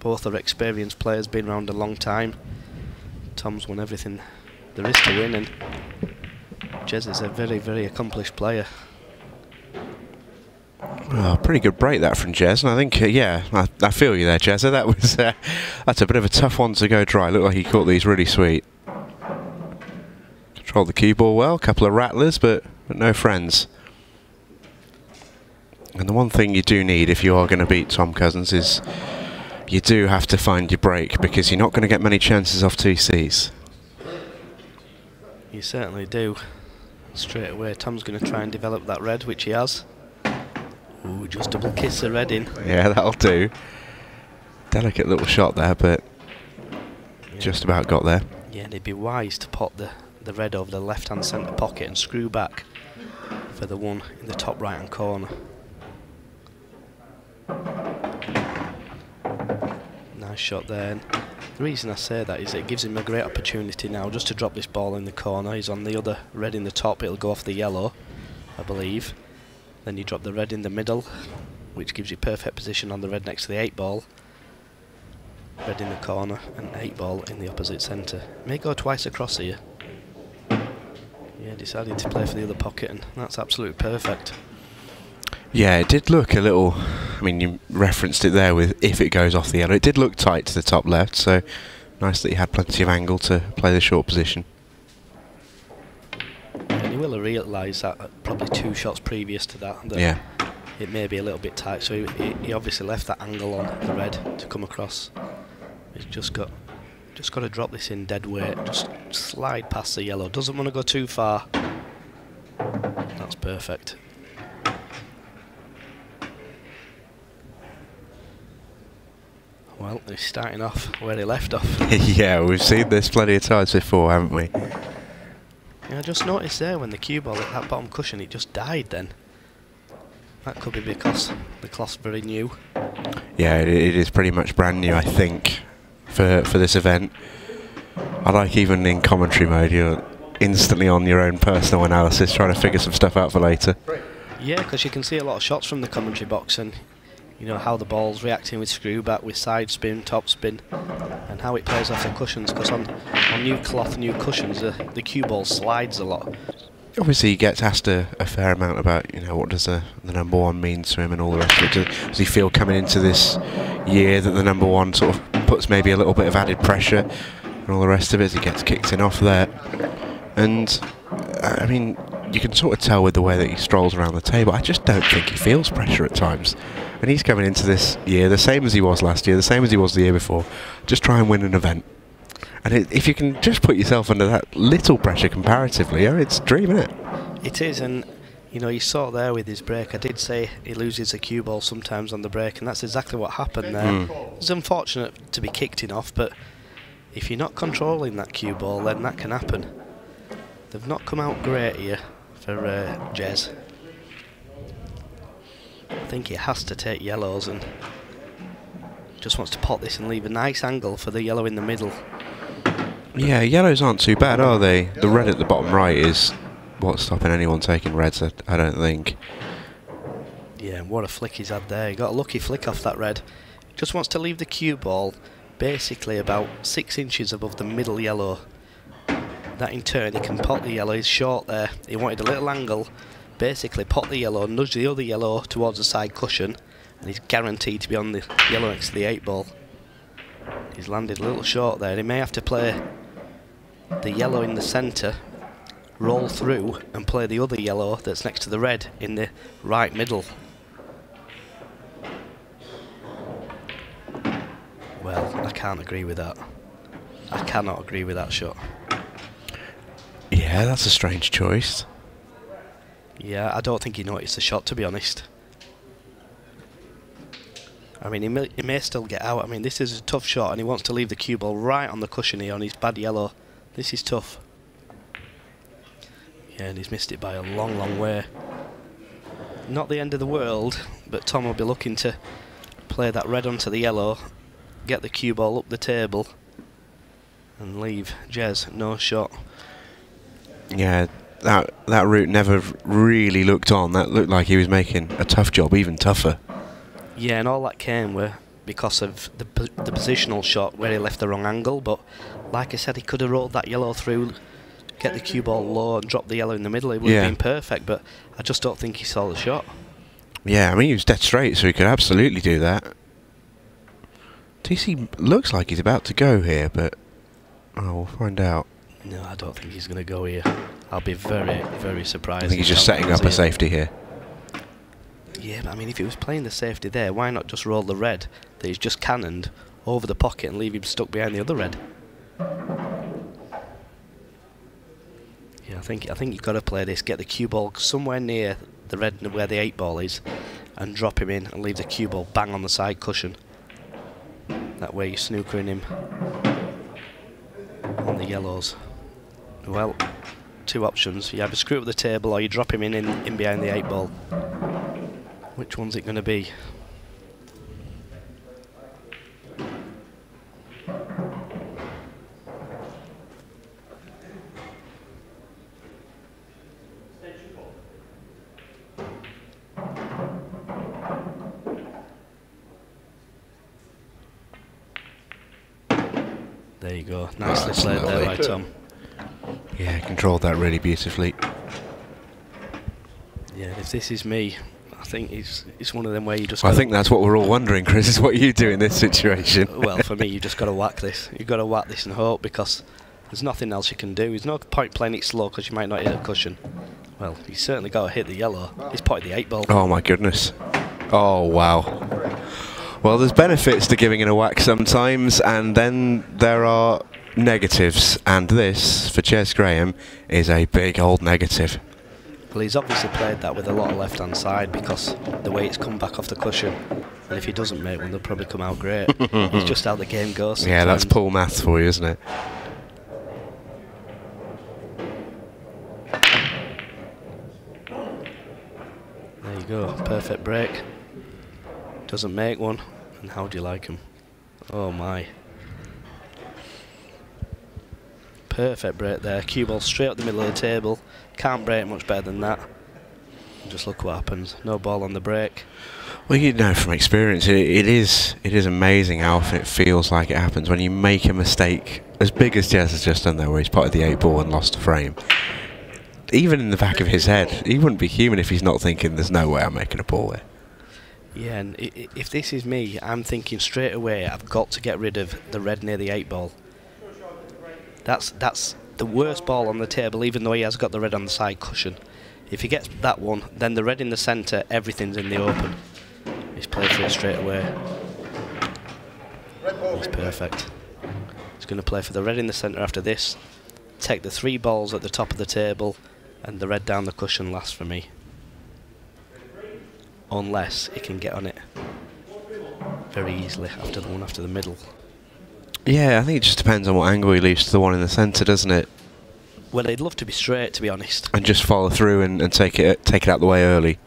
Both are experienced players, been around a long time. Tom's won everything there is to win, and Jez is a very, very accomplished player. Oh, pretty good break that from Jez, and I think, uh, yeah, I, I, feel you there, Jez. That was uh, that's a bit of a tough one to go dry. Looked like he caught these really sweet. Controlled the cue ball well, couple of rattlers, but, but no friends. And the one thing you do need if you are going to beat Tom Cousins is you do have to find your break because you're not going to get many chances off two TCs. You certainly do. Straight away, Tom's going to try and develop that red, which he has. Ooh, just double kiss the red in. Yeah, that'll do. Delicate little shot there, but yeah. just about got there. Yeah, and it'd be wise to pop the, the red over the left-hand centre pocket and screw back for the one in the top right-hand corner. Nice shot there. And the reason I say that is it gives him a great opportunity now just to drop this ball in the corner. He's on the other red in the top. It'll go off the yellow, I believe. Then you drop the red in the middle, which gives you perfect position on the red next to the 8 ball. Red in the corner and 8 ball in the opposite centre. May go twice across here. Yeah, decided to play for the other pocket and that's absolutely perfect. Yeah, it did look a little. I mean, you referenced it there with if it goes off the yellow. It did look tight to the top left, so nice that he had plenty of angle to play the short position. And he will have realised that probably two shots previous to that, that yeah. it may be a little bit tight. So he, he obviously left that angle on the red to come across. He's just got just got to drop this in dead weight. Just slide past the yellow. Doesn't want to go too far. That's perfect. Well, he's starting off where he left off. yeah, we've seen this plenty of times before, haven't we? Yeah, I just noticed there when the cue ball hit that bottom cushion, it just died then. That could be because the cloth's very new. Yeah, it, it is pretty much brand new, I think, for for this event. I like even in commentary mode, you're instantly on your own personal analysis, trying to figure some stuff out for later. Yeah, because you can see a lot of shots from the commentary box, and you know how the ball's reacting with screw back, with side spin, top spin, and how it plays off the cushions. Because on, on new cloth, new cushions, the, the cue ball slides a lot. Obviously, he gets asked a, a fair amount about you know what does the, the number one mean to him and all the rest of it. Does he feel coming into this year that the number one sort of puts maybe a little bit of added pressure and all the rest of it? As he gets kicked in off there, and I mean you can sort of tell with the way that he strolls around the table. I just don't think he feels pressure at times. And he's coming into this year the same as he was last year, the same as he was the year before. Just try and win an event. And it, if you can just put yourself under that little pressure comparatively, it's a dream, isn't it? It is, and you know, you saw there with his break. I did say he loses a cue ball sometimes on the break, and that's exactly what happened there. Mm. It's unfortunate to be kicked in off, but if you're not controlling that cue ball, then that can happen. They've not come out great here for uh, Jez. I think he has to take yellows and just wants to pot this and leave a nice angle for the yellow in the middle. Yeah, yellows aren't too bad, are they? The red at the bottom right is what's stopping anyone taking reds, I, I don't think. Yeah, what a flick he's had there. He got a lucky flick off that red. Just wants to leave the cue ball basically about six inches above the middle yellow. That in turn, he can pot the yellow. He's short there. He wanted a little angle basically pot the yellow, nudge the other yellow towards the side cushion, and he's guaranteed to be on the yellow next to the 8 ball. He's landed a little short there. He may have to play the yellow in the centre, roll through, and play the other yellow that's next to the red in the right middle. Well, I can't agree with that. I cannot agree with that shot. Yeah, that's a strange choice. Yeah, I don't think he noticed the shot, to be honest. I mean, he may, he may still get out. I mean, this is a tough shot, and he wants to leave the cue ball right on the cushion here on his bad yellow. This is tough. Yeah, and he's missed it by a long, long way. Not the end of the world, but Tom will be looking to play that red onto the yellow, get the cue ball up the table, and leave Jez no shot. Yeah, that that route never really looked on. That looked like he was making a tough job even tougher. Yeah, and all that came with because of the, the positional shot where he left the wrong angle. But like I said, he could have rolled that yellow through, get the cue ball low and drop the yellow in the middle. It would Yeah. have been perfect. But I just don't think he saw the shot. Yeah, I mean he was dead straight, so he could absolutely do that. TC looks like he's about to go here, but oh, we'll find out. No, I don't think he's going to go here. I'll be very, very surprised. I think he's just setting up a safety here. Yeah, but I mean, if he was playing the safety there, why not just roll the red that he's just cannoned over the pocket and leave him stuck behind the other red? Yeah, I think I think you've got to play this. Get the cue ball somewhere near the red where the eight ball is, and drop him in and leave the cue ball bang on the side cushion. That way you're snookering him on the yellows. Well, two options. You either screw up the table or you drop him in, in, in behind the eight ball. Which one's it going to be? There you go. Nicely played there by. Tom. Yeah, controlled that really beautifully. Yeah, if this is me, I think it's it's one of them where you just. I think that's what we're all wondering, Chris, is what you do in this situation. well, for me, you just got to whack this. You've got to whack this and hope because there's nothing else you can do. There's no point playing it slow because you might not hit a cushion. Well, you certainly got to hit the yellow. He's potted the eight ball. Oh my goodness. Oh wow. Well, there's benefits to giving it a whack sometimes, and then there are negatives, and this, for Jez Graham, is a big old negative. Well, he's obviously played that with a lot of left hand side because the way it's come back off the cushion. And if he doesn't make one, they'll probably come out great. it's just how the game goes. Yeah, that's sometimes. pool maths for you, isn't it? There you go, perfect break. Doesn't make one, and how do you like him? Oh my. Perfect break there, cue ball straight up the middle of the table. Can't break much better than that. Just look what happens. No ball on the break. Well, you know from experience, it, it is it is amazing how often it feels like it happens when you make a mistake as big as Jez has just done there, where he's potted the eight ball and lost a frame. Even in the back of his head, he wouldn't be human if he's not thinking, "There's no way I'm making a ball there." Yeah, and if this is me, I'm thinking straight away. I've got to get rid of the red near the eight ball. That's that's the worst ball on the table, even though he has got the red on the side cushion. If he gets that one, then the red in the centre, everything's in the open. He's played for it straight away. He's perfect. He's going to play for the red in the centre after this. Take the three balls at the top of the table, and the red down the cushion last for me unless he can get on it very easily after the one after the middle. Yeah, I think it just depends on what angle he leaves to the one in the centre, doesn't it? Well, they'd love to be straight, to be honest. And just follow through and, and take it take it out the way early.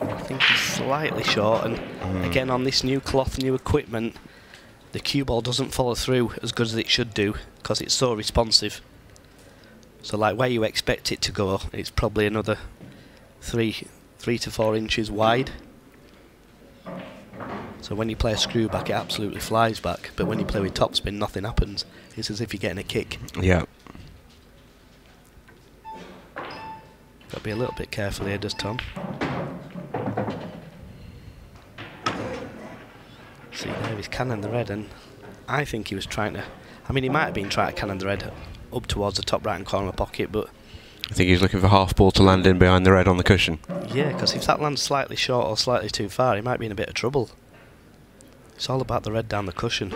I think he's slightly short, and Mm. again on this new cloth, new equipment, the cue ball doesn't follow through as good as it should do because it's so responsive. So, like where you expect it to go, it's probably another three, three to four inches wide. So when you play a screw back, it absolutely flies back. But when you play with topspin, nothing happens. It's as if you're getting a kick. Yeah. Got to be a little bit careful here, does Tom? See there, he's cannon the red, and I think he was trying to. I mean, he might have been trying to cannon the red up towards the top right hand corner of the pocket, but I think he's looking for half ball to land in behind the red on the cushion. yeah, because if that lands slightly short or slightly too far, he might be in a bit of trouble. It's all about the red down the cushion.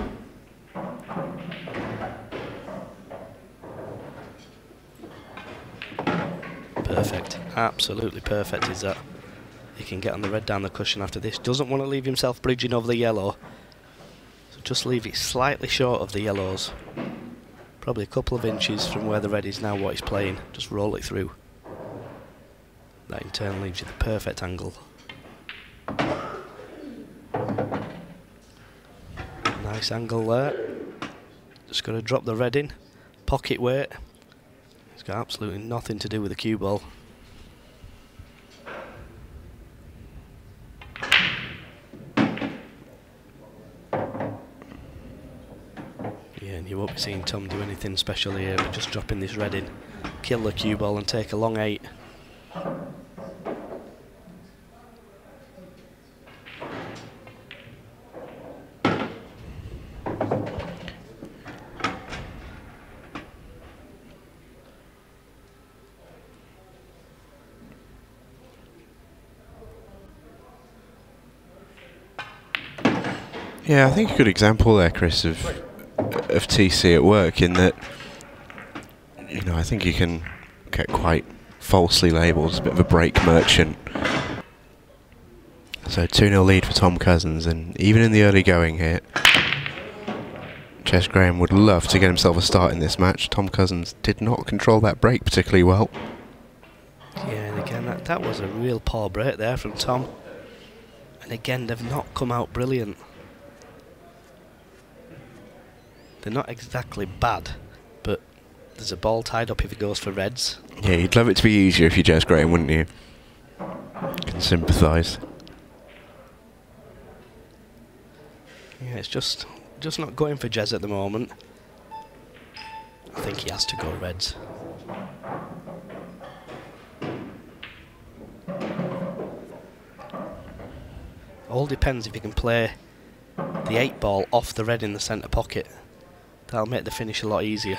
Perfect. Absolutely perfect is that. He can get on the red down the cushion after this. Doesn't want to leave himself bridging over the yellow. So just leave it slightly short of the yellows. Probably a couple of inches from where the red is now what he's playing. Just roll it through. That in turn leaves you the perfect angle. Nice angle there. Just going to drop the red in. Pocket weight. It's got absolutely nothing to do with the cue ball. Yeah, and you won't be seeing Tom do anything special here, but just dropping this red in. Kill the cue ball and take a long eight. Yeah, I think a good example there, Chris, of of TC at work in that you know I think you can get quite falsely labelled as a bit of a break merchant. So 2 0 lead for Tom Cousins, and even in the early going here, Jez Graham would love to get himself a start in this match. Tom Cousins did not control that break particularly well. Yeah, and again, that, that was a real poor break there from Tom. And again, they've not come out brilliant. They're not exactly bad, but there's a ball tied up if it goes for Reds. Yeah, you'd love it to be easier if you're Jez Graham, wouldn't you? Can sympathise. Yeah, it's just just not going for Jez at the moment. I think he has to go Reds. All depends if he can play the eight ball off the red in the centre pocket. That'll make the finish a lot easier.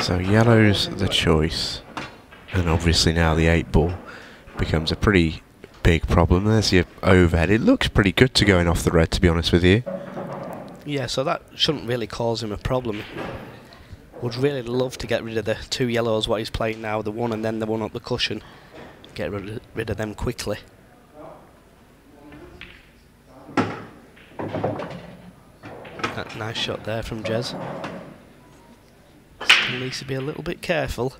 So yellow's the choice, and obviously now the eight ball becomes a pretty big problem. There's your overhead. It looks pretty good to going off the red, to be honest with you. Yeah, so that shouldn't really cause him a problem. Would really love to get rid of the two yellows what he's playing now, the one and then the one up the cushion. Get rid rid of them quickly. That nice shot there from Jez. Still needs to be a little bit careful.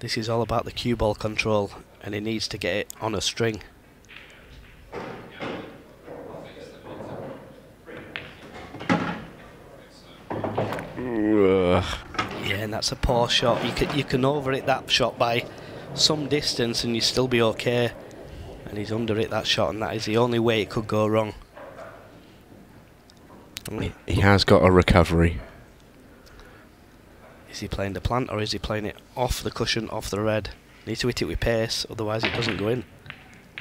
This is all about the cue ball control and he needs to get it on a string. Yeah, and that's a poor shot. You can you can over it that shot by some distance and you still be okay. And he's under it that shot, and that is the only way it could go wrong. He- has got a recovery. Is he playing the plant or is he playing it off the cushion, off the red? Need to hit it with pace, otherwise it doesn't go in.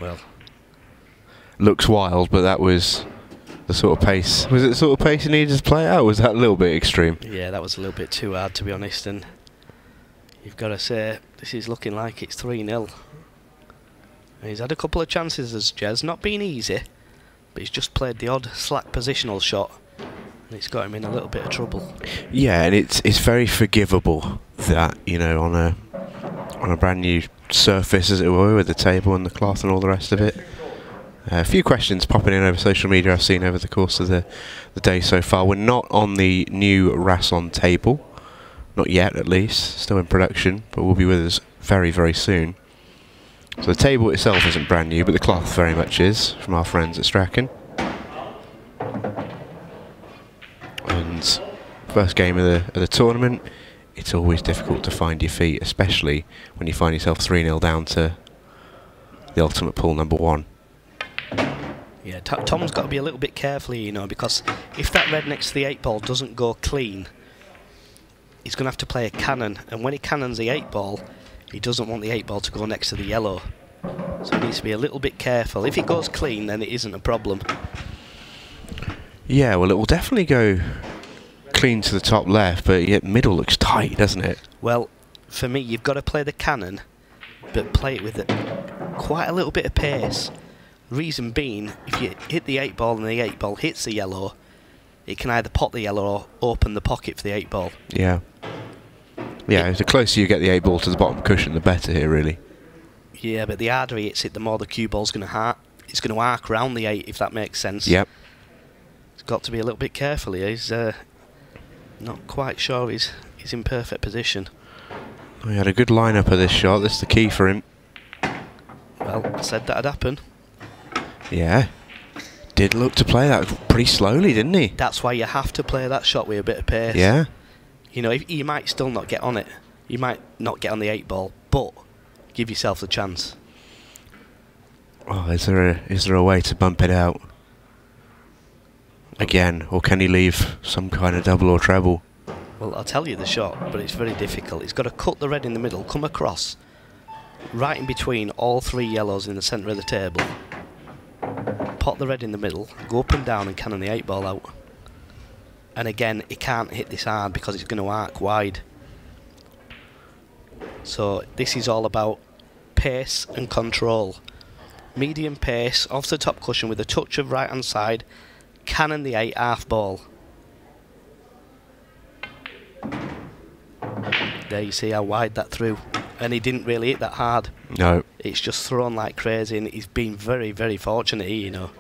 Well, Looks wild, but that was the sort of pace. Was it the sort of pace he needed to play out? Was that a little bit extreme? yeah, that was a little bit too hard to be honest. And you've got to say this is looking like it's three 0 He's had a couple of chances as Jez, not been easy, but he's just played the odd slack positional shot, it's got him in a little bit of trouble. Yeah, and it's it's very forgivable that you know on a on a brand new surface, as it were, with the table and the cloth and all the rest of it. Uh, a few questions popping in over social media I've seen over the course of the, the day so far. We're not on the new Rasson table, not yet at least, still in production, but will be with us very, very soon. So the table itself isn't brand new, but the cloth very much is, from our friends at Strachan. First game of the, of the tournament, it's always difficult to find your feet, especially when you find yourself 3 0 down to the ultimate pool number one. Yeah, Tom's got to be a little bit careful you know, because if that red next to the eight ball doesn't go clean, he's going to have to play a cannon, and when he cannons the eight ball, he doesn't want the eight ball to go next to the yellow. So he needs to be a little bit careful. If it goes clean, then it isn't a problem. Yeah, well, it will definitely go clean to the top left, but yet middle looks tight, doesn't it? Well, for me, you've got to play the cannon, but play it with a, quite a little bit of pace. Reason being, if you hit the eight ball and the eight ball hits the yellow, it can either pot the yellow or open the pocket for the eight ball. Yeah. Yeah, the closer you get the eight ball to the bottom cushion, the better here, really. Yeah, but the harder he hits it, the more the cue ball's going to arc. It's going to arc around the eight, if that makes sense. Yep. It's got to be a little bit careful here. He's uh, not quite sure he's he's in perfect position. Oh, we had a good lineup of this shot. That's the key for him. Well, said that'd happen. Yeah. Did look to play that pretty slowly, didn't he? That's why you have to play that shot with a bit of pace. Yeah. You know, if, you might still not get on it. You might not get on the eight ball, but give yourself the chance. Oh, is there a is there a way to bump it out? Again, or can he leave some kind of double or treble? Well, I'll tell you the shot, but it's very difficult. He's got to cut the red in the middle, come across, right in between all three yellows in the centre of the table, pot the red in the middle, go up and down and cannon the eight ball out. And again, he can't hit this hard because it's going to arc wide. So this is all about pace and control. Medium pace, off the top cushion with a touch of right hand side, cannon the eight half ball. There you see how wide that threw. And he didn't really hit that hard. No. It's just thrown like crazy and he's been very, very fortunate here, you know.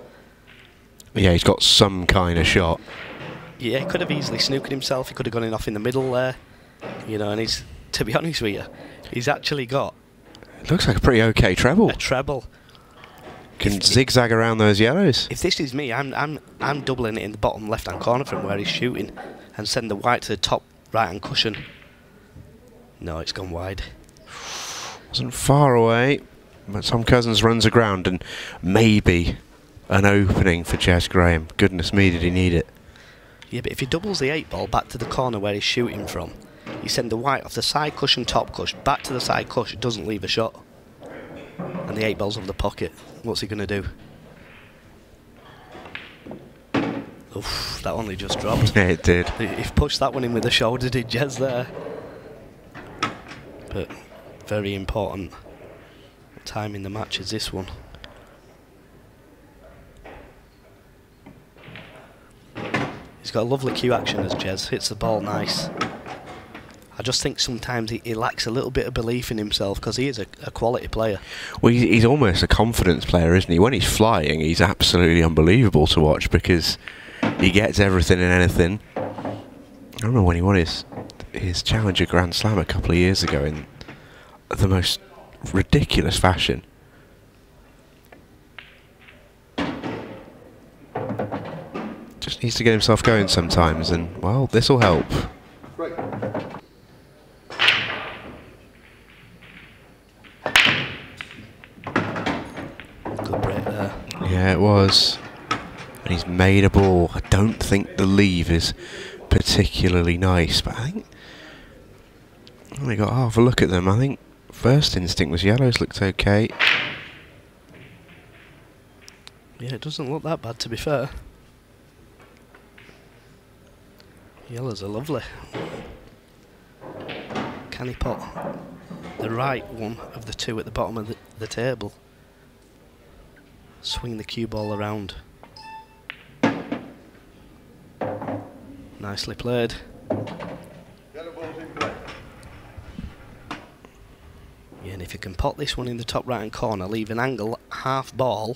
Yeah, he's got some kind of shot. Yeah, he could have easily snooked himself. He could have gone in off in the middle there. You know, and he's, to be honest with you, he's actually got It looks like a pretty okay treble. a treble. Can if- zigzag around those yellows. If this is me, I'm I'm I'm doubling it in the bottom left hand corner from where he's shooting and send the white to the top right hand cushion. No, it's gone wide. Wasn't far away, but Tom Cousins runs aground and maybe an opening for Jez Graham. Goodness me, did he need it? Yeah, but if he doubles the eight ball back to the corner where he's shooting from, you send the white off the side cushion, top cushion, back to the side cushion, It doesn't leave a shot. And the eight ball's on the pocket. What's he going to do? Oof, that only just dropped. Yeah, it did. He he pushed that one in with the shoulder, did Jez there? But very important time in the match is this one. He's got a lovely cue action as Jez hits the ball nice. Just think sometimes he, he lacks a little bit of belief in himself because he is a, a quality player. Well, he's, he's almost a confidence player, isn't he? When he's flying, he's absolutely unbelievable to watch because he gets everything and anything. I remember when he won his his Challenger Grand Slam a couple of years ago in the most ridiculous fashion. Just needs to get himself going sometimes, and well, this will help. Good break there. Yeah, it was. And he's made a ball. I don't think the leave is particularly nice, but I think we got half a look at them, I think first instinct was yellows looked okay. Yeah, it doesn't look that bad to be fair. Yellows are lovely. Can he put the right one of the two at the bottom of the, the table? Swing the cue ball around. Nicely played. Yeah, and if you can pot this one in the top right hand corner, leave an angle half ball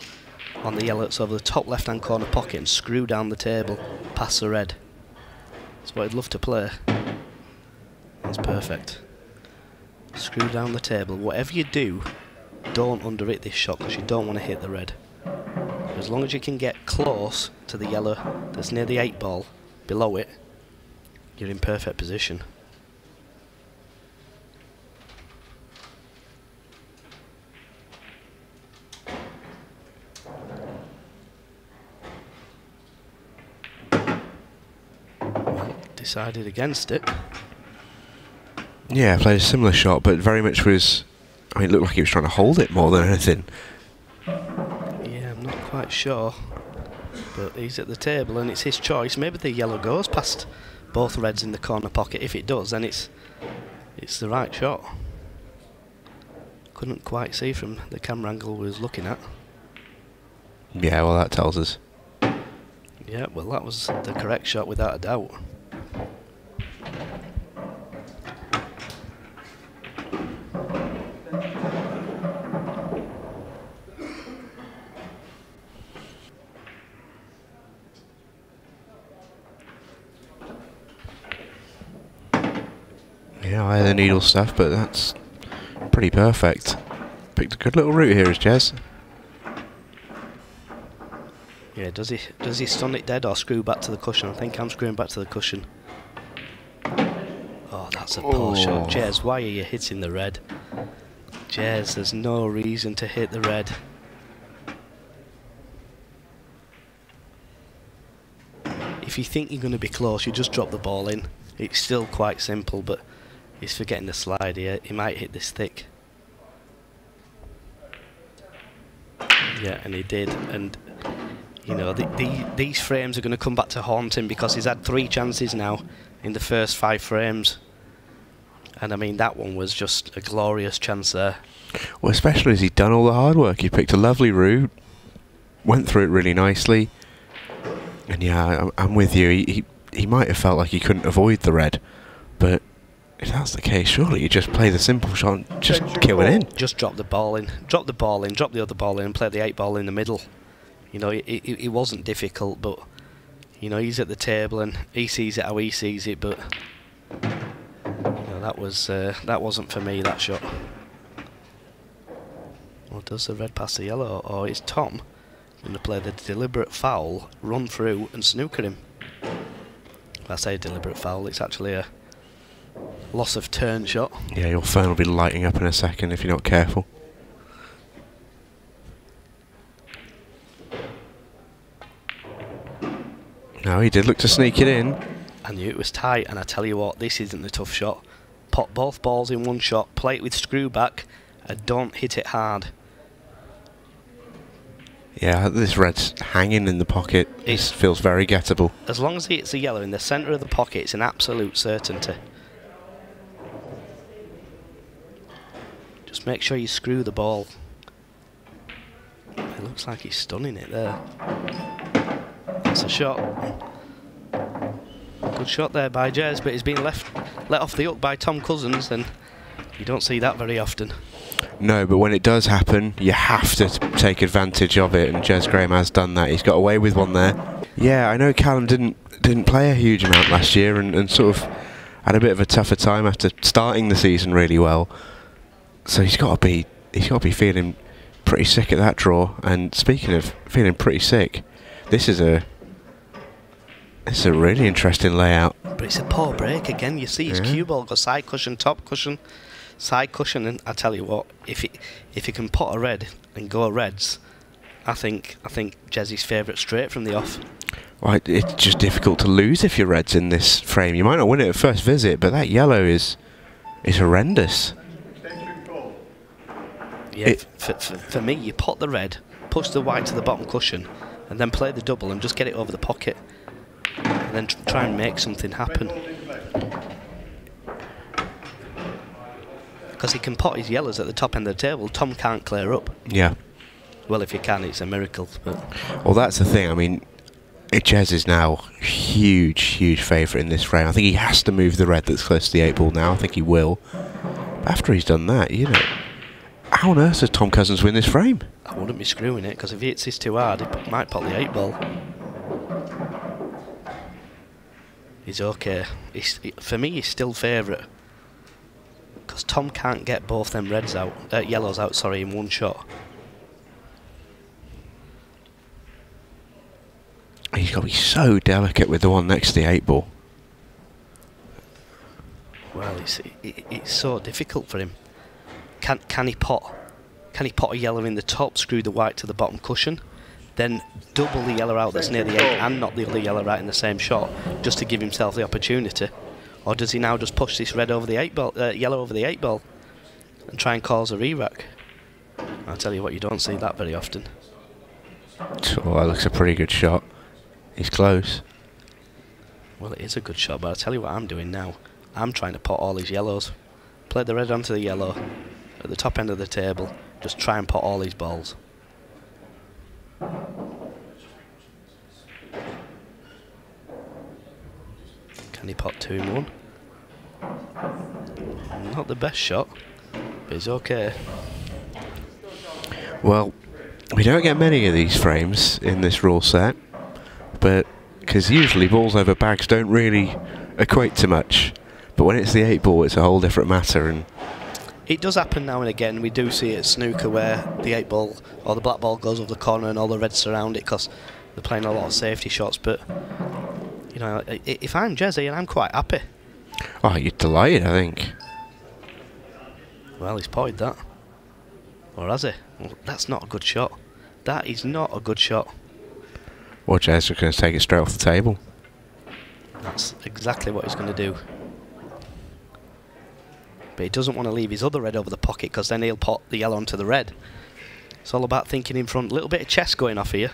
on the yellow over the top left hand corner pocket and screw down the table past the red. That's what I'd love to play. That's perfect. Screw down the table. Whatever you do, don't under hit this shot because you don't want to hit the red. As long as you can get close to the yellow that's near the 8 ball, below it, you're in perfect position. Decided against it. Yeah, played a similar shot, but very much was. I mean, it looked like he was trying to hold it more than anything. Yeah, I'm not quite sure. But he's at the table and it's his choice. Maybe the yellow goes past both reds in the corner pocket. If it does, then it's it's the right shot. Couldn't quite see from the camera angle we was looking at. Yeah, well, that tells us. Yeah, well that was the correct shot without a doubt. Yeah, I had the needle stuff, but that's pretty perfect. Picked a good little route here, is Jez. Yeah, does he does he stun it dead or screw back to the cushion? I think I'm screwing back to the cushion. Oh, that's a poor Oh. shot. Jez, why are you hitting the red? Jez, there's no reason to hit the red. if you think you're going to be close, you just drop the ball in. It's still quite simple, but he's forgetting the slide here. He might hit this thick. Yeah, and he did. And you know, the, the, these frames are going to come back to haunt him because he's had three chances now in the first five frames. And I mean, that one was just a glorious chance there. Well, especially as he'd done all the hard work. He picked a lovely route, went through it really nicely. And yeah, I, I'm with you. He, he, he might have felt like he couldn't avoid the red, but if that's the case, surely you just play the simple shot and just kill it in. Just drop the ball in, drop the ball in, drop the other ball in, and play the eight ball in the middle. You know, it, it, it wasn't difficult, but you know he's at the table and he sees it how he sees it. But you know, that was uh, that wasn't for me that shot. Or does the red pass the yellow, or is Tom going to play the deliberate foul, run through and snooker him? If I say deliberate foul, it's actually a loss of turn shot. Yeah, your phone will be lighting up in a second if you're not careful. No, he did look to sneak it in. I knew it was tight, and I tell you what, this isn't the tough shot. Pop both balls in one shot, play it with screw back, and don't hit it hard. Yeah, this red's hanging in the pocket. It feels very gettable. As long as he hits the yellow in the centre of the pocket, it's an absolute certainty. Just make sure you screw the ball. It looks like he's stunning it there. That's a shot. Good shot there by Jez, but he's been left let off the hook by Tom Cousins, and you don't see that very often. No, but when it does happen, you have to take advantage of it, and Jez Graham has done that. He's got away with one there. Yeah, I know Callum didn't didn't play a huge amount last year, and, and sort of had a bit of a tougher time after starting the season really well. So he's got to be he's got to be feeling pretty sick at that draw. And speaking of feeling pretty sick, this is a it's a really interesting layout. But it's a poor break again. You see his Yeah. cue ball got side cushion, top cushion, side cushion, and I tell you what, if he if he can pot a red and go a reds, I think I think Jezzy's favourite straight from the off. Well, it's just difficult to lose if your red's in this frame. You might not win it at first visit, but that yellow is is horrendous. Yeah, It- for, for, for me, you pot the red, push the white to the bottom cushion, and then play the double and just get it over the pocket, and then tr- try and make something happen. Because he can pot his yellows at the top end of the table. Tom can't clear up. Yeah. Well, if he can, it's a miracle. But Well, that's the thing. I mean, Jez is now huge, huge favourite in this frame. I think he has to move the red that's close to the eight ball now. I think he will. But after he's done that, you know, how on earth does Tom Cousins win this frame? I wouldn't be screwing it because if he hits this too hard, he might pot the eight ball. He's okay. He's, he- for me, he's still favourite because Tom can't get both them reds out, uh, yellows out. Sorry, in one shot. He's got to be so delicate with the one next to the eight ball. Well, it's it, it's so difficult for him. Can can he pot? Can he pot a yellow in the top, screw the white to the bottom cushion, then double the yellow out that's near the eight and not the other yellow right in the same shot, just to give himself the opportunity? Or does he now just push this red over the eight ball, uh, yellow over the eight ball, and try and cause a re-rack? I tell you what, you don't see that very often. Oh, that looks a pretty good shot. He's close. Well, it is a good shot, but I tell you what I'm doing now. I'm trying to pot all these yellows. Play the red onto the yellow at the top end of the table. Just try and pot all these balls. Can he pot two in one? Not the best shot, but he's okay. Well, we don't get many of these frames in this rule set, but because usually balls over bags don't really equate to much. But when it's the eight ball, it's a whole different matter. And It does happen now and again. We do see it at snooker where the eight ball or the black ball goes over the corner and all the reds surround it because they're playing a lot of safety shots. But you know, if I'm Jezzy and I'm quite happy, oh, you're delighted, I think. well, he's potted that, or has he? Well, that's not a good shot. That is not a good shot. Well, Jez is going to take it straight off the table. That's exactly what he's going to do. But he doesn't want to leave his other red over the pocket because then he'll pot the yellow onto the red. It's all about thinking in front. A little bit of chess going off here.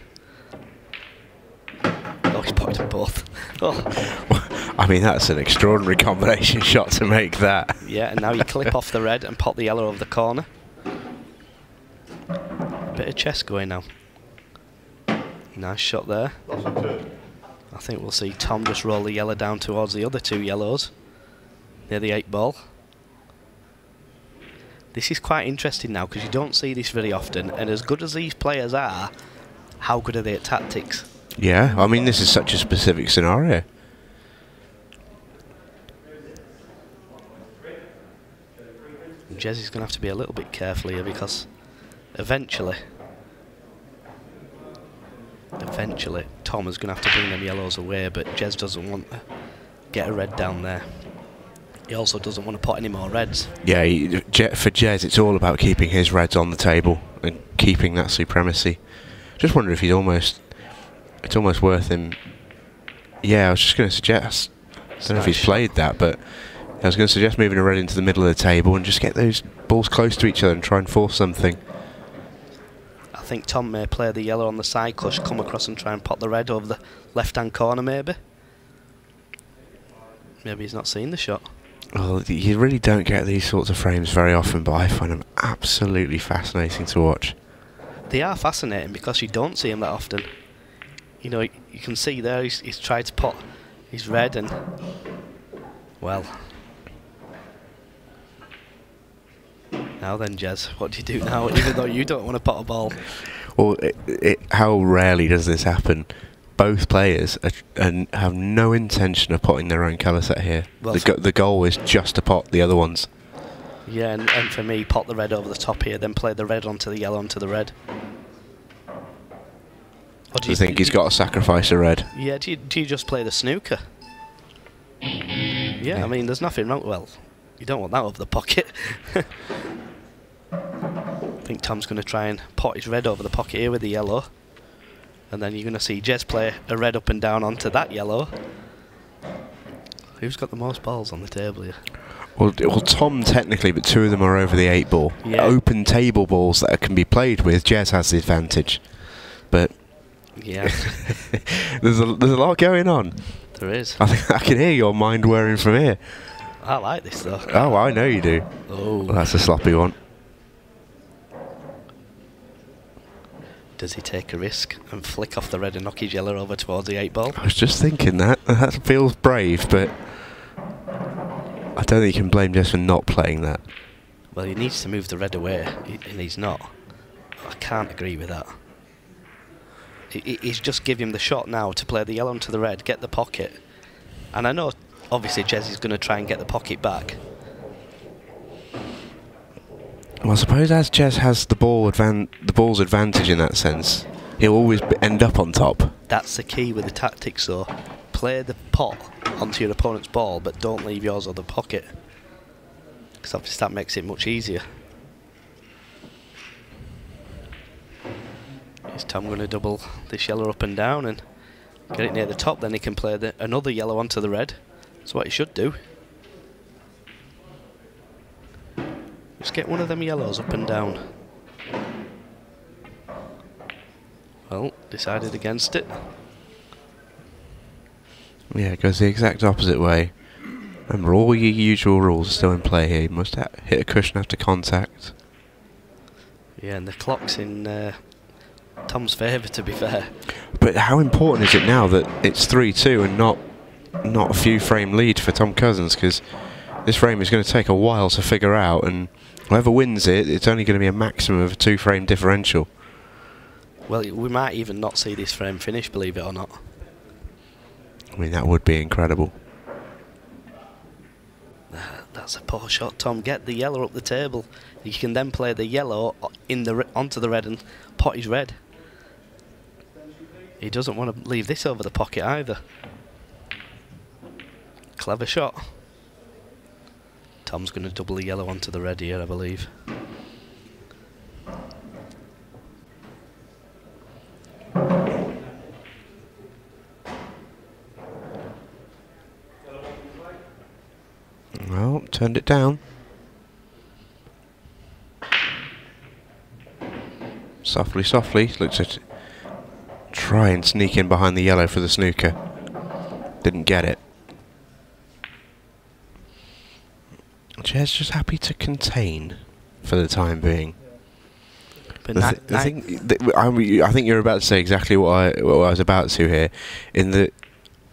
Oh, he's potted them both. Oh, I mean, that's an extraordinary combination shot to make that. yeah, and now you clip off the red and pot the yellow over the corner. Bit of chess going now. Nice shot there. I think we'll see Tom just roll the yellow down towards the other two yellows near the eight ball. This is quite interesting now because you don't see this very often, and as good as these players are, how good are they at tactics? Yeah, I mean, this is such a specific scenario. Jez is going to have to be a little bit careful here because eventually, eventually, Tom is going to have to bring them yellows away, but Jez doesn't want to get a red down there. He also doesn't want to pot any more reds. Yeah, he, Je- for Jez, it's all about keeping his reds on the table and keeping that supremacy. Just wonder if he's almost. It's almost worth him. Yeah, I was just going to suggest. I don't know if he's Nice. played that, but I was going to suggest moving a red into the middle of the table and just get those balls close to each other and try and force something. I think Tom may play the yellow on the side clutch, come across and try and pot the red over the left-hand corner, maybe. Maybe he's not seen the shot. Well, you really don't get these sorts of frames very often, but I find them absolutely fascinating to watch. They are fascinating because you don't see them that often. You know, you can see there he's, he's tried to pot his red and, well. Now then, Jez, what do you do now? Even though you don't want to pot a ball. Well, it, it, how rarely does this happen? Both players are, and have no intention of potting their own colour set here. Well, the, go- the goal is just to pot the other ones. Yeah, and, and for me, pot the red over the top here, then play the red onto the yellow onto the red. Or Do you think he's got to sacrifice a red? Yeah, do you, do you just play the snooker? Yeah, I mean, there's nothing wrong. Well, you don't want that over the pocket. I think Tom's going to try and pot his red over the pocket here with the yellow. And then you're going to see Jez play a red up and down onto that yellow. Who's got the most balls on the table here? Well, well, Tom technically, but two of them are over the eight ball. Yeah. Open table balls that can be played with. Jez has the advantage, but Yeah, there's a there's a lot going on. there is. I think I can hear your mind whirring from here. I like this though. Oh, I know you do. Oh, Well, that's a sloppy one. Does he take a risk and flick off the red and knock his yellow over towards the eight ball? I was just thinking that. That feels brave, but I don't think you can blame Jez for not playing that. Well, he needs to move the red away, and he's not. I can't agree with that. He- he- He's just giving him the shot now to play the yellow into the red, get the pocket. And I know, obviously, Jez is going to try and get the pocket back. Well, I suppose as Jez has the ball advan- the ball's advantage in that sense, he'll always end up on top. That's the key with the tactics, though. Play the pot onto your opponent's ball, but don't leave yours on the pocket. Because obviously that makes it much easier. Is Tom going to double this yellow up and down and get it near the top? Then he can play the, another yellow onto the red. That's what he should do. Just get one of them yellows up and down. Well, decided against it. Yeah, it goes the exact opposite way. Remember, all your usual rules are still in play here. You must hit a cushion after contact. Yeah, and the clock's in uh, Tom's favour, to be fair. But how important is it now that it's 3-2 and not not a few frame lead for Tom Cousins? Because this frame is going to take a while to figure out, and whoever wins it, it's only going to be a maximum of a two-frame differential. Well, we might even not see this frame finish, believe it or not. I mean, that would be incredible. That's a poor shot, Tom. Get the yellow up the table. You can then play the yellow in the onto the red and pot his red. He doesn't want to leave this over the pocket either. Clever shot. Tom's going to double the yellow onto the red here, I believe. Well, turned it down. Softly, softly, looks at try and sneak in behind the yellow for the snooker. Didn't get it. Jez just happy to contain for the time being. But The, thi- the thing, th- I think you're about to say exactly what I, what I was about to here. In the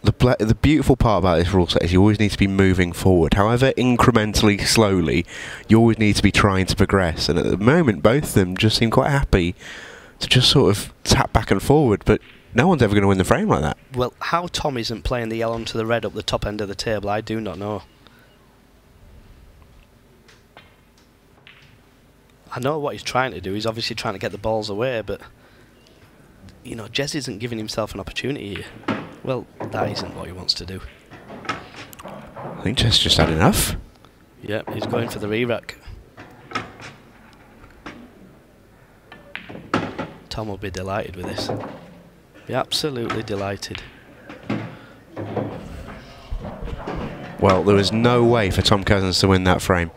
the ble- the beautiful part about this rule set is you always need to be moving forward, however incrementally slowly. You always need to be trying to progress, and at the moment, both of them just seem quite happy to just sort of tap back and forward. But no one's ever going to win the frame like that. Well, how Tom isn't playing the yellow onto the red up the top end of the table, I do not know. I know what he's trying to do. He's obviously trying to get the balls away, but you know, Jez isn't giving himself an opportunity here. Well, that isn't what he wants to do. I think Jez just had enough. Yep, he's going for the re-rack. Tom will be delighted with this. Be absolutely delighted. Well, there was no way for Tom Cousins to win that frame.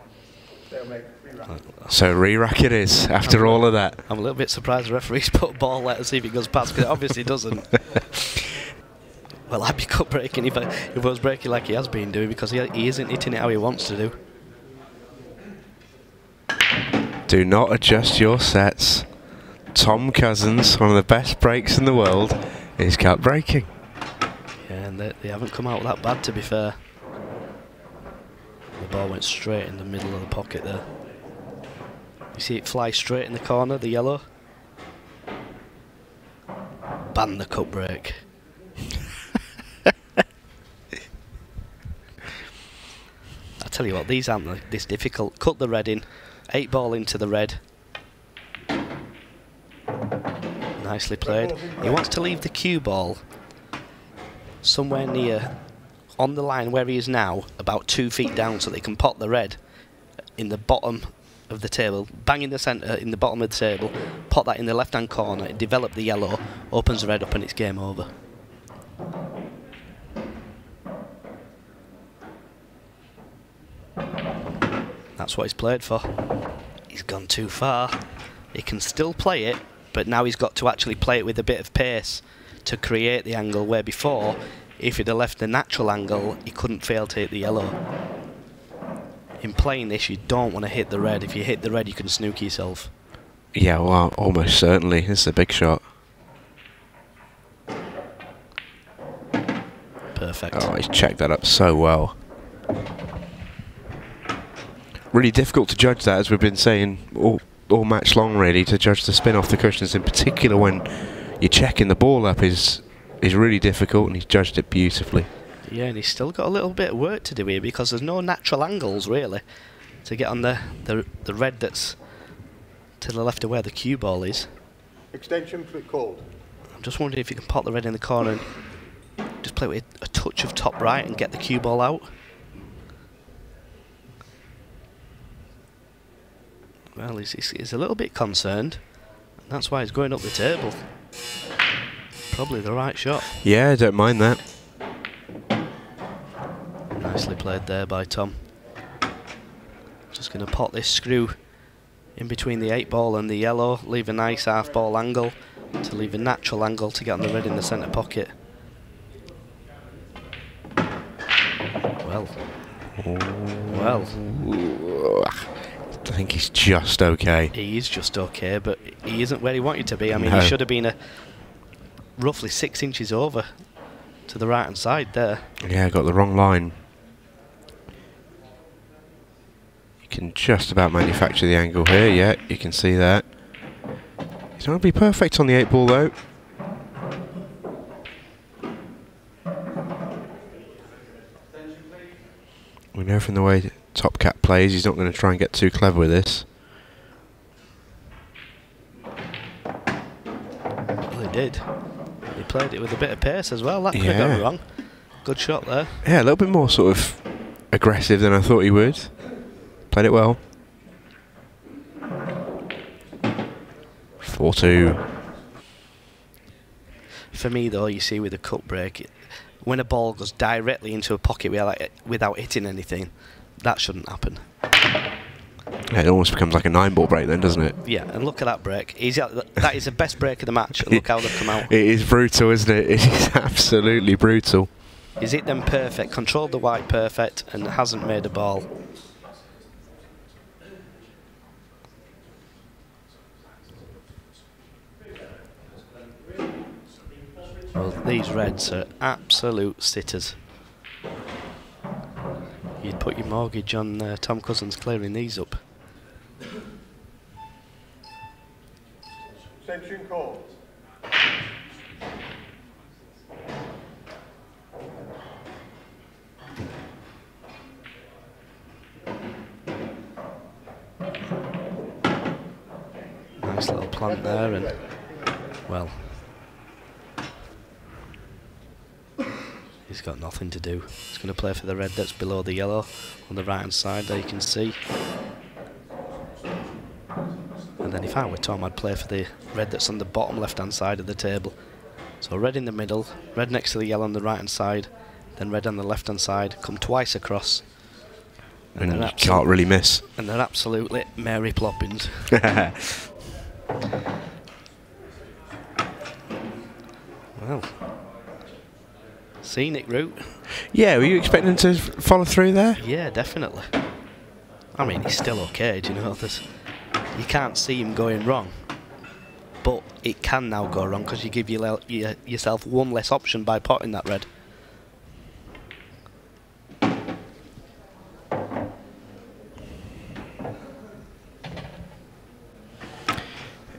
So re-rack it is after all of that. I'm a little bit surprised the referee's put ball let us see if it goes past because it obviously doesn't. well, I'd be cut breaking if I, if I was breaking like he has been doing because he, he isn't hitting it how he wants to do. Do not adjust your sets. Tom Cousins, one of the best breaks in the world, is cut breaking. Yeah, and they, they haven't come out that bad to be fair. The ball went straight in the middle of the pocket there. You see it fly straight in the corner, the yellow. Ban the cut break. I tell you what, these aren't this difficult. Cut the red in, eight ball into the red. Nicely played. He wants to leave the cue ball somewhere near on the line where he is now, about two feet down, so they can pot the red in the bottom of the table, bang in the centre in the bottom of the table, pot that in the left hand corner, develop the yellow, opens the red up, and it's game over. That's what he's played for. He's gone too far. He can still play it, but now he's got to actually play it with a bit of pace to create the angle where before, if he'd have left the natural angle, he couldn't fail to hit the yellow. In playing this, you don't want to hit the red. If you hit the red, you can snook yourself. Yeah, well, almost certainly. This is a big shot. Perfect. Oh, he's checked that up so well. Really difficult to judge that, as we've been saying all, all match long, really, to judge the spin off the cushions, in particular when you're checking the ball up is is really difficult, and he's judged it beautifully. Yeah, and he's still got a little bit of work to do here because there's no natural angles really to get on the the, the red that's to the left of where the cue ball is. Extension for called. I'm just wondering if you can pop the red in the corner and just play with a touch of top right and get the cue ball out. Well, he's, he's, he's a little bit concerned, and that's why he's going up the table. Probably the right shot. Yeah, I don't mind that. Nicely played there by Tom. Just going to pot this screw in between the 8 ball and the yellow, leave a nice half ball angle to leave a natural angle to get on the red in the centre pocket. Well. Well, I think he's just okay. he is just okay, but he isn't where he wanted to be. I mean, No. he should have been a roughly six inches over to the right hand side there. Yeah, got the wrong line. You can just about manufacture the angle here, yeah, you can see that. Going to be perfect on the 8 ball though. We know from the way Top Cat plays, he's not going to try and get too clever with this. Well, he did. He played it with a bit of pace as well. That could have Yeah. gone wrong. Good shot there. Yeah, a little bit more sort of aggressive than I thought he would. Played it well. 4 2. For me, though, you see with a cut break, it, when a ball goes directly into a pocket without, without hitting anything, that shouldn't happen. Yeah, it almost becomes like a nine ball break then, doesn't it? Yeah, and look at that break. He's at, that is the best break of the match. And look how they've come out. It is brutal, isn't it? It is absolutely brutal. He's hit them perfect, controlled the white perfect, and hasn't made a ball. Well, these reds are absolute sitters. You'd put your mortgage on uh, Tom Cousins clearing these up. Extension called. Nice little plant there, and well, he's got nothing to do. He's going to play for the red that's below the yellow on the right hand side. There you can see. And then if I were Tom, I'd play for the red that's on the bottom left hand side of the table. So red in the middle, red next to the yellow on the right hand side, then red on the left hand side. Come twice across. And they're you can't really miss. and they're absolutely Mary Ploppins. Well, scenic route. yeah, were you expecting to follow through there? Yeah, definitely. I mean, he's still okay, do you know? There's, you can't see him going wrong. But it can now go wrong because you give your, le- your, yourself one less option by potting that red.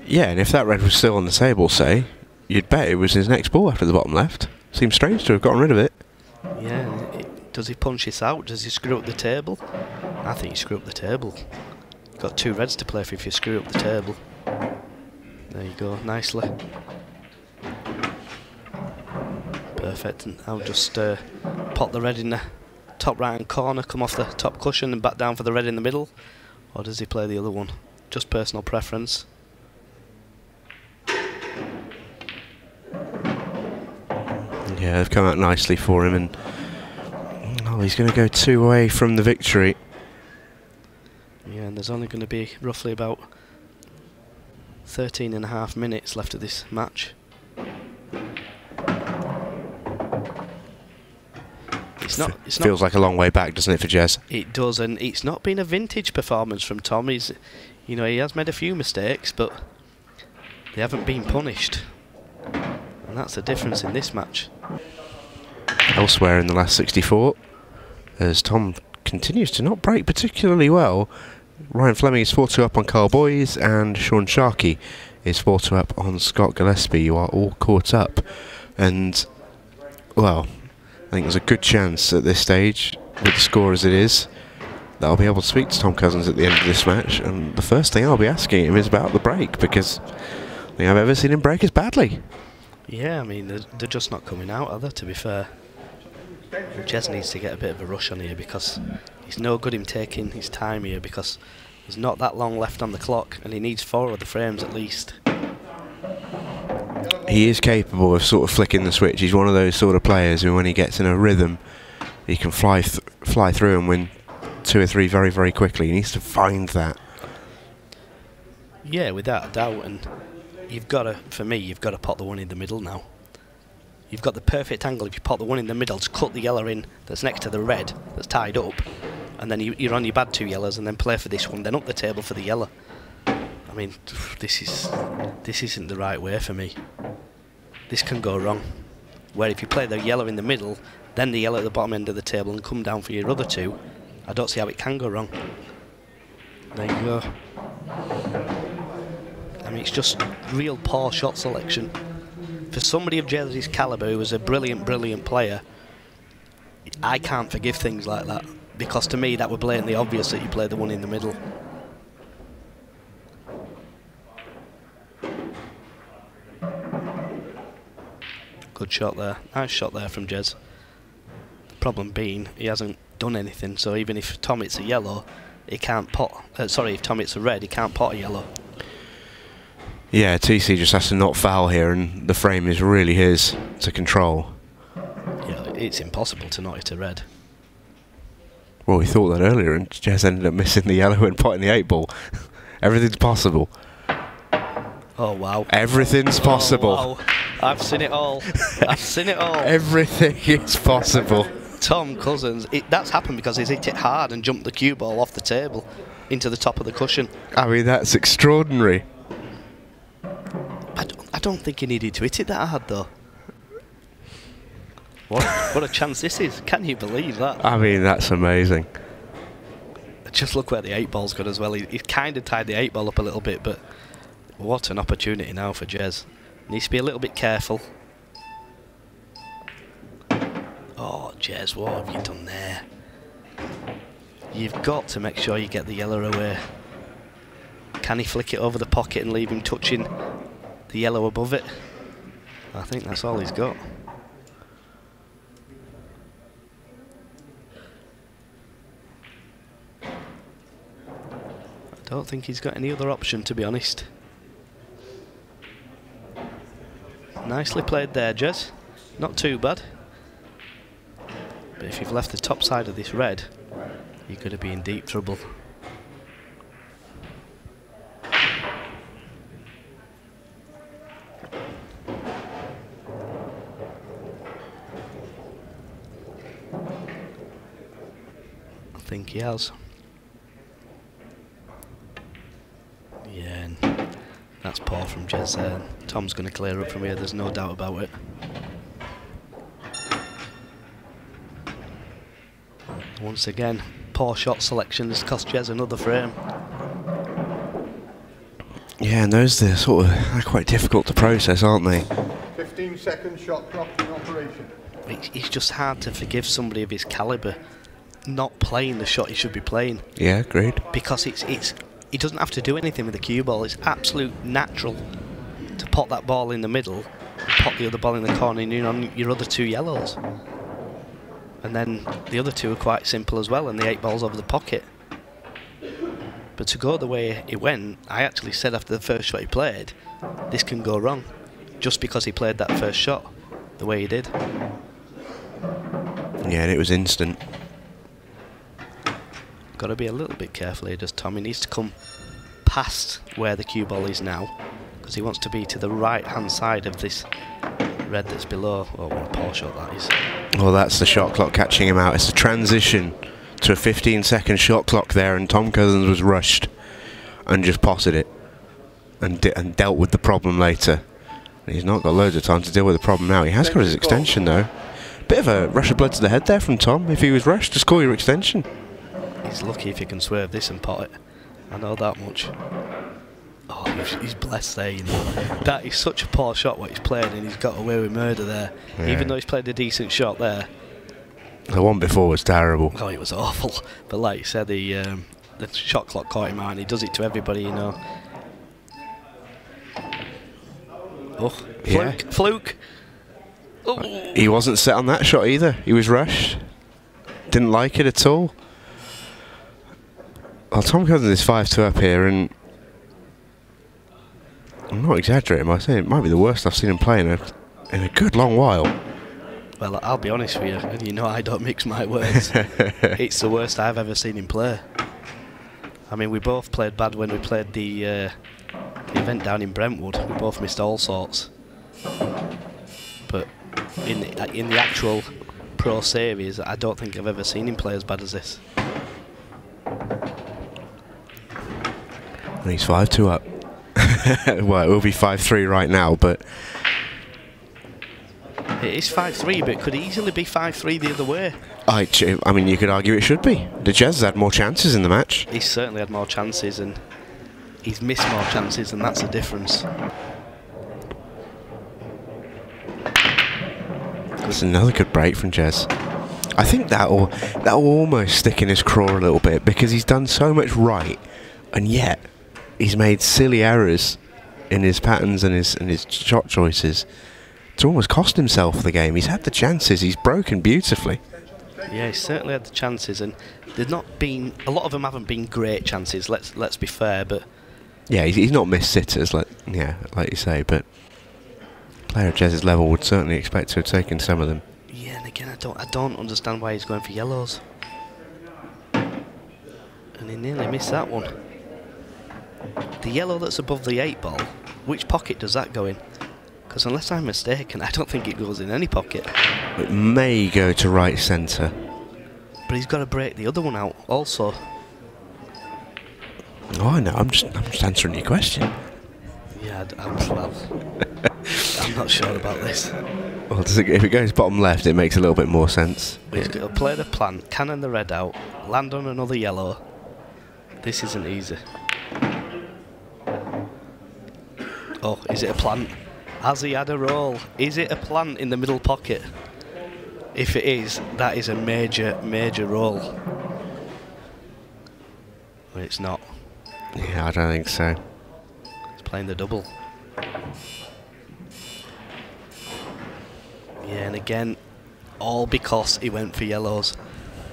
Yeah, and if that red was still on the table, say, you'd bet it was his next ball after the bottom left. Seems strange to have gotten rid of it. Yeah, it, does he punch this out? Does he screw up the table? I think he screw up the table. Got two reds to play for if you screw up the table. There you go, nicely. Perfect, and I'll just uh, pot the red in the top right hand corner, come off the top cushion and back down for the red in the middle. Or does he play the other one? Just personal preference. Yeah, they've come out nicely for him, and oh, he's going to go two away from the victory. Yeah, and there's only going to be roughly about 13 and a half minutes left of this match. It's not. It's Feels not. like a long way back, doesn't it, for Jez? It does, and it's not been a vintage performance from Tom. He's, you know, he has made a few mistakes, but they haven't been punished, and that's the difference in this match. Elsewhere in the last 64, as Tom continues to not break particularly well. Ryan Fleming is 4 2 up on Karl Boyes, and Sean Sharkey is 4 2 up on Scott Gillespie. You are all caught up. And, well, I think there's a good chance at this stage, with the score as it is, that I'll be able to speak to Tom Cousins at the end of this match. And the first thing I'll be asking him is about the break, because I think I've ever seen him break as badly. Yeah, I mean, they're, they're just not coming out, are they, to be fair? Jez needs to get a bit of a rush on here because he's no good him taking his time here because there's not that long left on the clock and he needs four of the frames at least. he is capable of sort of flicking the switch. He's one of those sort of players who, when he gets in a rhythm, he can fly th- fly through and win two or three very very quickly. He needs to find that. Yeah, without a doubt. And you've got to, for me, you've got to pot the one in the middle now. You've got the perfect angle if you pot the one in the middle to cut the yellow in that's next to the red that's tied up, and then you, you're on your bad two yellows, and then play for this one, then up the table for the yellow. I mean, this is this isn't the right way for me. This can go wrong. Where if you play the yellow in the middle, then the yellow at the bottom end of the table, and come down for your other two, I don't see how it can go wrong. There you go. It's just real poor shot selection. For somebody of Jezzy's calibre, who was a brilliant, brilliant player, I can't forgive things like that. Because to me, that would blatantly obvious that you play the one in the middle. Good shot there. Nice shot there from Jez. The problem being, he hasn't done anything, so even if Tom hits a yellow, he can't pot. Uh, sorry, if Tom hits a red, he can't pot a yellow. Yeah, TC just has to not foul here, and the frame is really his to control. Yeah, it's impossible to not hit a red. Well, we thought that earlier, and Jez ended up missing the yellow and potting the eight ball. Everything's possible. Oh wow. Everything's oh, possible. Oh, wow. I've seen it all. I've seen it all. Everything is possible. Tom Cousins, it, that's happened because he's hit it hard and jumped the cue ball off the table into the top of the cushion. I mean, that's extraordinary. I don't, I don't think he needed to hit it that hard though. What, what a chance this is. Can you believe that? I mean, that's amazing. Just look where the eight ball's gone as well. He, he's kind of tied the eight ball up a little bit, but what an opportunity now for Jez. Needs to be a little bit careful. Oh, Jez, what have you done there? You've got to make sure you get the yellow away. Can he flick it over the pocket and leave him touching the yellow above it? I think that's all he's got. I don't think he's got any other option, to be honest. Nicely played there, Jez. Not too bad. But if you've left the top side of this red, you're going to be in deep trouble. I think he has. Yeah, and that's poor from Jez there. Tom's going to clear up from here, there's no doubt about it. Once again, poor shot selection has cost Jez another frame. Yeah, and those are sort of they're quite difficult to process, aren't they? 15 second shot clock in operation. It's, it's just hard to forgive somebody of his calibre not playing the shot he should be playing Yeah, agreed. because it's it's he doesn't have to do anything with the cue ball. It's absolute natural to pot that ball in the middle, pot the other ball in the corner, and in on your other two yellows. And then the other two are quite simple as well, and the eight balls over the pocket. But to go the way it went, I actually said after the first shot he played, this can go wrong, just because he played that first shot the way he did. Yeah, and it was instant. Got to be a little bit careful here, does Tom? He needs to come past where the cue ball is now, because he wants to be to the right hand side of this red that's below. Oh, what a poor shot that is. Well, that's the shot clock catching him out. It's a transition to a 15 second shot clock there, and Tom Cousins was rushed and just potted it and, de- and dealt with the problem later. And he's not got loads of time to deal with the problem now. He has got his extension though. Bit of a rush of blood to the head there from Tom. If he was rushed, just call your extension. He's lucky if he can swerve this and pot it. I know that much. Oh, he's, blessed there, you know. That is such a poor shot what he's played, and he's got away with murder there. Yeah. Even though he's played a decent shot there. The one before was terrible. Oh, it was awful. But like you said, the um, the shot clock caught him out, and he does it to everybody, you know. Oh, fluke, Yeah. fluke. Oh. He wasn't set on that shot either. He was rushed. Didn't like it at all. Well, Tom Cousins is 5 2 up here, and I'm not exaggerating by saying it might be the worst I've seen him play in a, in a good long while. Well, I'll be honest with you, and you know I don't mix my words. it's the worst I've ever seen him play. I mean, we both played bad when we played the, uh, the event down in Brentwood. We both missed all sorts. But in the, in the actual pro series, I don't think I've ever seen him play as bad as this. And he's 5 2 up. well, it will be 5 3 right now, but It is 5-3, but it could easily be 5-3 the other way. I, I mean, you could argue it should be. The Jazz had more chances in the match. He's certainly had more chances, and he's missed more chances, and that's the difference. That's another good break from Jez. I think that'll that'll almost stick in his craw a little bit because he's done so much right, and yet he's made silly errors in his patterns and his and his shot choices. It's almost cost himself the game. He's had the chances. He's broken beautifully. Yeah, he's certainly had the chances, and there's not been a lot of them haven't been great chances. Let's let's be fair, but Yeah, he's, he's not missed sitters like yeah, like you say, but a player at Jez's level would certainly expect to have taken some of them. yeah, and again, I don't I don't understand why he's going for yellows. And he nearly missed that one. The yellow that's above the 8 ball, which pocket does that go in? Because unless I'm mistaken, I don't think it goes in any pocket. It may go to right centre. But he's got to break the other one out also. Oh, I know. I'm just, I'm just answering your question. Yeah, I'm, well, I'm not sure about this. Well, does it, if it goes bottom left, it makes a little bit more sense. He's got to play the plant, cannon the red out, land on another yellow. This isn't easy. Oh, is it a plant? Has he had a roll? Is it a plant in the middle pocket? If it is, that is a major, major roll. But it's not. Yeah, I don't think so. He's playing the double. Yeah, and again, all because he went for yellows.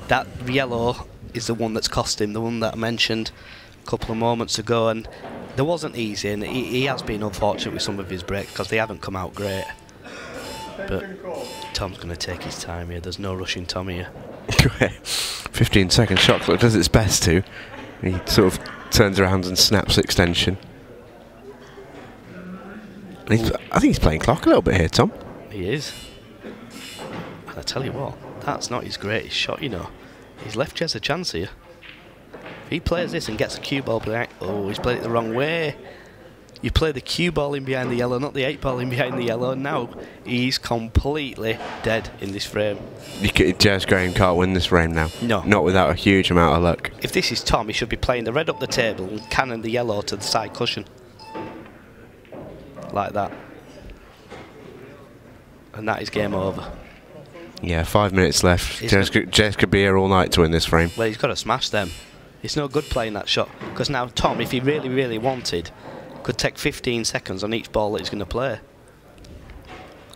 That yellow is the one that's cost him, the one that I mentioned a couple of moments ago, and there wasn't easy, and he, he has been unfortunate with some of his breaks because they haven't come out great. But Tom's going to take his time here. There's no rushing Tom here. 15 second shot clock does its best to. He sort of turns around and snaps extension. And he's, I think he's playing clock a little bit here, Tom. He is. And I tell you what, that's not his greatest shot, you know. He's left Jez a chance here. He plays this and gets a cue ball behind... Oh, he's played it the wrong way. You play the cue ball in behind the yellow, not the eight ball in behind the yellow. Now he's completely dead in this frame. You c- Jez Graham can't win this frame now. No. Not without a huge amount of luck. If this is Tom, he should be playing the red up the table and cannon the yellow to the side cushion. Like that. And that is game over. Yeah, five minutes left. Jez, could- Jez could be here all night to win this frame. Well, he's got to smash them. It's no good playing that shot because now Tom, if he really, really wanted, could take 15 seconds on each ball that he's going to play.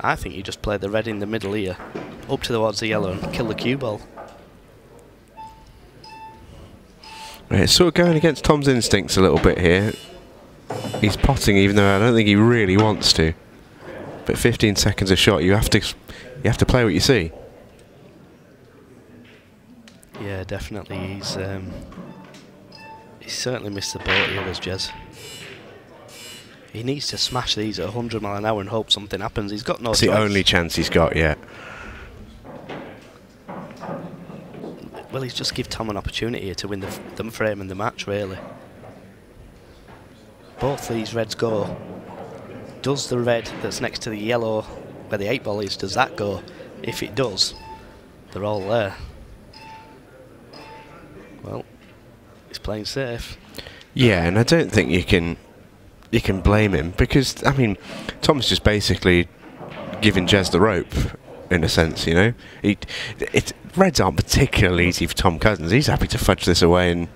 I think you just play the red in the middle here, up towards the yellow, and kill the cue ball. Right, It's sort of going against Tom's instincts a little bit here. He's potting even though I don't think he really wants to. But 15 seconds a shot, you have to you have to play what you see. Yeah, definitely. He's um, he's certainly missed the boat here as Jez. He needs to smash these at 100 mile an hour and hope something happens. He's got no It's the only chance he's got yet. Well, he's just give Tom an opportunity here to win the, the frame and the match, really. Both these reds go. Does the red that's next to the yellow, where the eight ball is, does that go? If it does, they're all there. Well, playing safe. Yeah, and I don't think you can you can blame him because I mean Tom's just basically giving Jez the rope in a sense, you know. He it Reds aren't particularly easy for Tom Cousins. He's happy to fudge this away and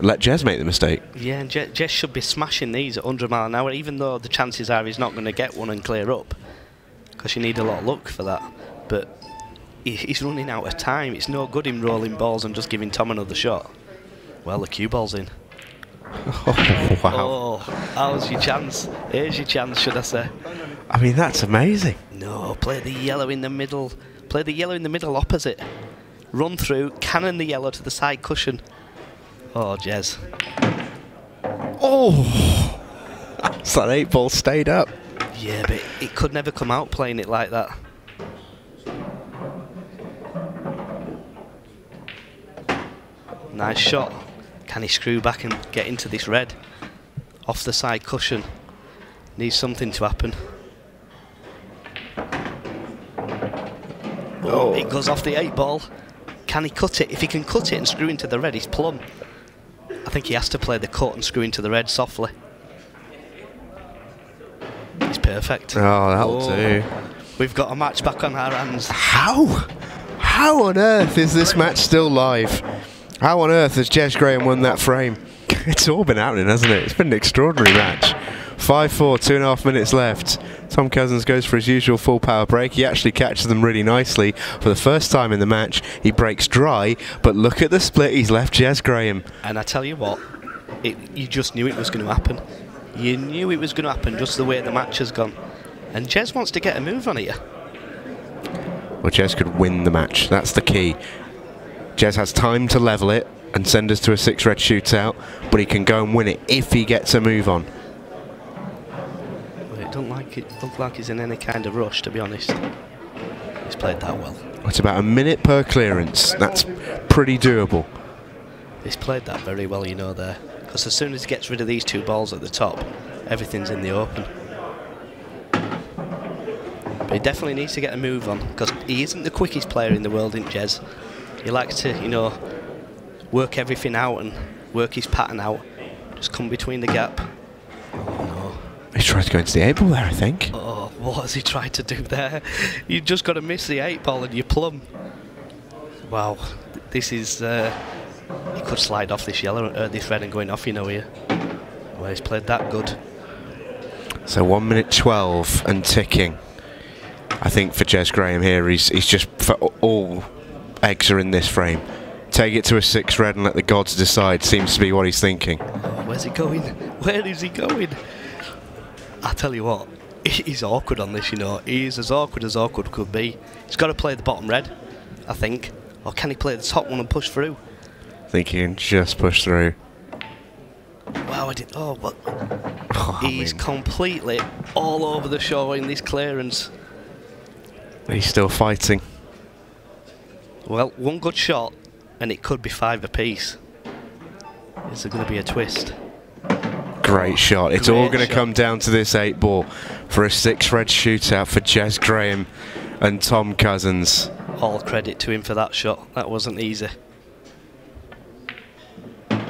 let Jez make the mistake. Yeah, and Je- Jez should be smashing these at 100 mile an hour, even though the chances are he's not going to get one and clear up, because you need a lot of luck for that. But he's running out of time. It's no good him rolling balls and just giving Tom another shot. Well, the cue ball's in. Oh, wow. Oh, how's your chance? Here's your chance, should I say? I mean that's amazing. No, play the yellow in the middle. Play the yellow in the middle opposite. Run through, cannon the yellow to the side cushion. Oh, Jez. Oh, so that eight ball stayed up. Yeah, but it could never come out playing it like that. Nice shot. Can he screw back and get into this red? Off the side cushion. Needs something to happen. Oh, oh, it goes off the eight ball. Can he cut it? If he can cut it and screw into the red, he's plumb. I think he has to play the cut and screw into the red softly. He's perfect. Oh, that'll Oh. do. We've got a match back on our hands. How? How on earth is this match still live? How on earth has Jez Graham won that frame? It's all been happening, hasn't it? It's been an extraordinary match. 5 4, two and a half minutes left. Tom Cousins goes for his usual full power break. He actually catches them really nicely. For the first time in the match, he breaks dry, but look at the split he's left Jez Graham. And I tell you what, it, you just knew it was going to happen. You knew it was going to happen just the way the match has gone. And Jez wants to get a move on here. Well, Jez could win the match. That's the key. Jez has time to level it. and send us to a six red shootout, but he can go and win it if he gets a move on. It don't like it look like he's in any kind of rush, to be honest. He's played that well. It's about a minute per clearance. That's pretty doable. He's played that very well, you know, there. Because as soon as he gets rid of these two balls at the top, everything's in the open. But he definitely needs to get a move on, because he isn't the quickest player in the world, isn't Jez? He likes to, you know, work everything out and work his pattern out. Just come between the gap. Oh He's trying to go into the eight ball there, I think. Oh, what has he tried to do there? You just got to miss the eight ball and you plumb. Wow, this is. Uh, he could slide off this yellow, uh, this red, and going off, you know, here. Well, he's played that good. So one minute twelve and ticking. I think for Jez Graham here, he's he's just for all eggs are in this frame. Take it to a six red and let the gods decide. Seems to be what he's thinking. Oh, where's he going? Where is he going? I tell you what, he's awkward on this, you know. He's as awkward as awkward could be. He's got to play the bottom red, I think. Or can he play the top one and push through? I think he can just push through. Wow, I did. Oh, but Oh, I he's mean, completely all over the show in this clearance. he's still fighting. Well, one good shot, and it could be five apiece. Is there going to be a twist? Great shot. It's all going to come down to this eight ball for a six red shootout for Jez Graham and Tom Cousins. All credit to him for that shot. That wasn't easy.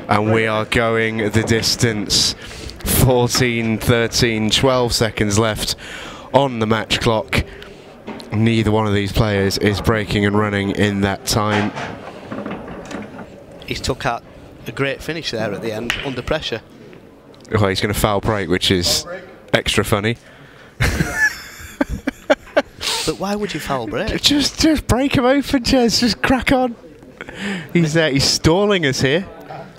And we are going the distance. 14, 13, 12 seconds left on the match clock. Neither one of these players is breaking and running in that time. He's took out a great finish there at the end, under pressure. Oh, he's going to foul break, which is extra funny. But why would you foul break? Just, just break him open, Jez. Just crack on. He's there. He's stalling us here.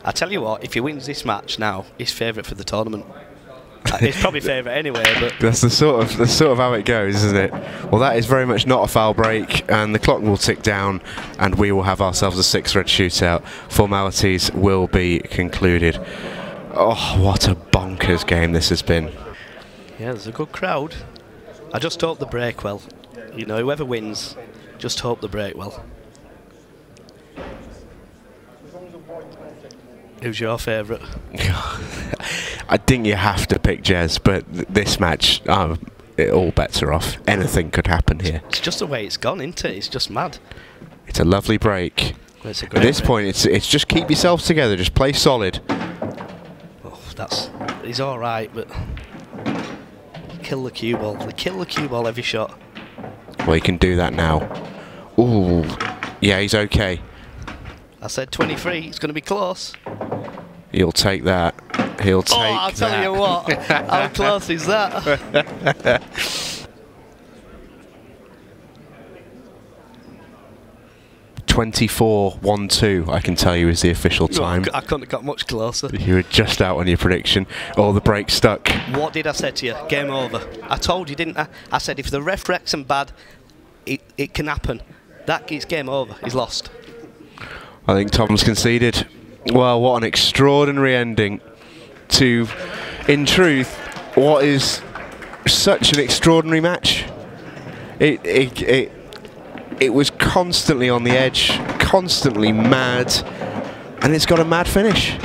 I tell you what, if he wins this match now, he's favourite for the tournament. He's probably favourite anyway, but That's the sort of the sort of how it goes, isn't it? Well, that is very much not a foul break, and the clock will tick down, and we will have ourselves a six red shootout. Formalities will be concluded. Oh, what a bonkers game this has been! yeah, there's a good crowd. I just hope the break well. You know, whoever wins, just hope the break well. Who's your favourite? I think you have to pick Jez, but th- this match, um, it, all bets are off. Anything could happen here. It's just the way it's gone, isn't it? It's just mad. It's a lovely break. Well, a At this break. point, it's it's just keep yourselves together, just play solid. Oh, that's he's all right, but kill the cue ball. They kill the cue ball every shot. Well, you can do that now. Ooh, yeah, he's okay. I said 23. It's going to be close. He'll take that. He'll take oh, I'll tell that. you what. How close is that? Twenty-four one two. I can tell you is the official time. I couldn't have got much closer. You were just out on your prediction. Oh, the break stuck. What did I say to you? Game over. I told you, didn't I? I said if the ref wrecks him bad, it, it can happen. That is game over. He's lost. I think Tom's conceded. Well, what an extraordinary ending to, in truth, what is such an extraordinary match. It it it, it was constantly on the edge, constantly mad, and it's got a mad finish.